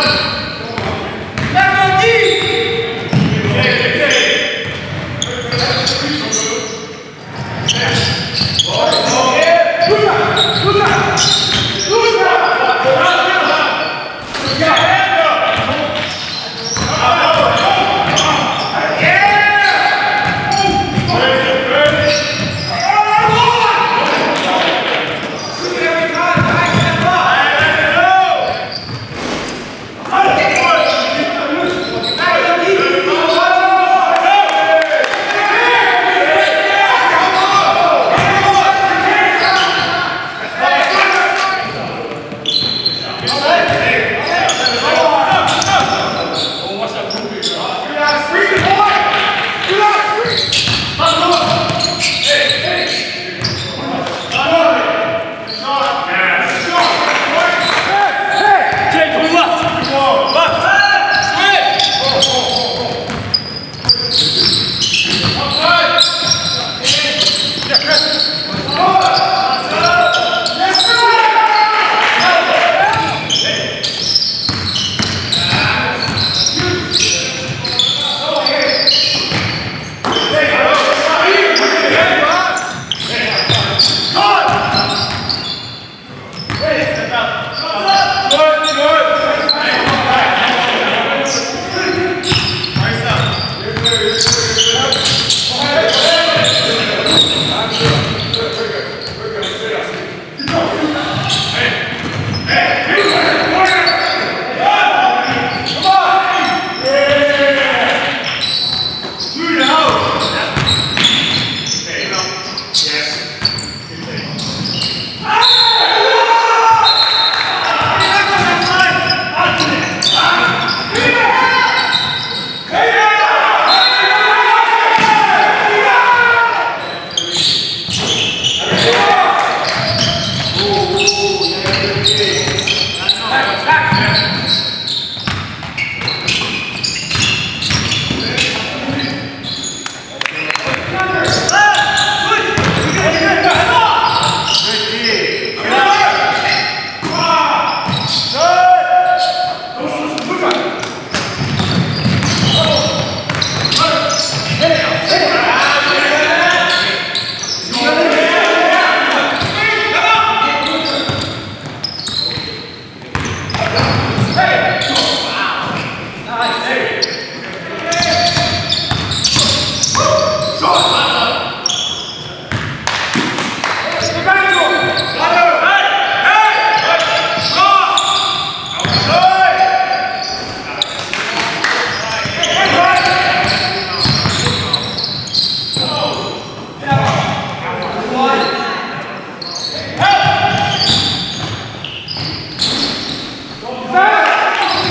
God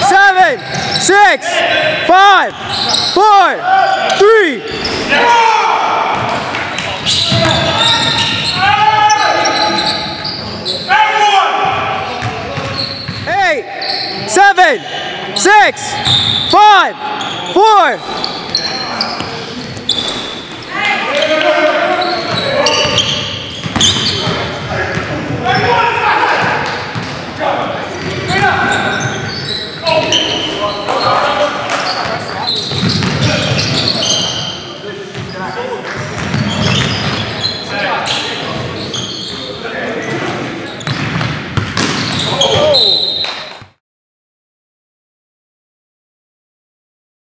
Seven, six, five, four, three. Eight, seven, six, five, four,